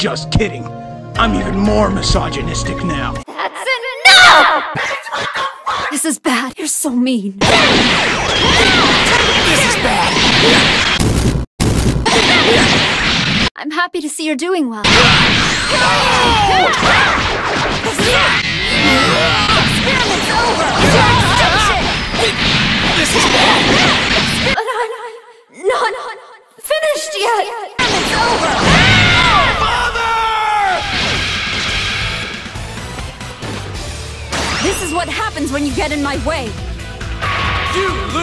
Just kidding. I'm even more misogynistic now. That's enough! This is bad. You're so mean. This is bad! I'm happy to see you're doing well. Experiment's over! This is bad! But I'm not finished yet! Experiment's over! This is what happens when you get in my way. You!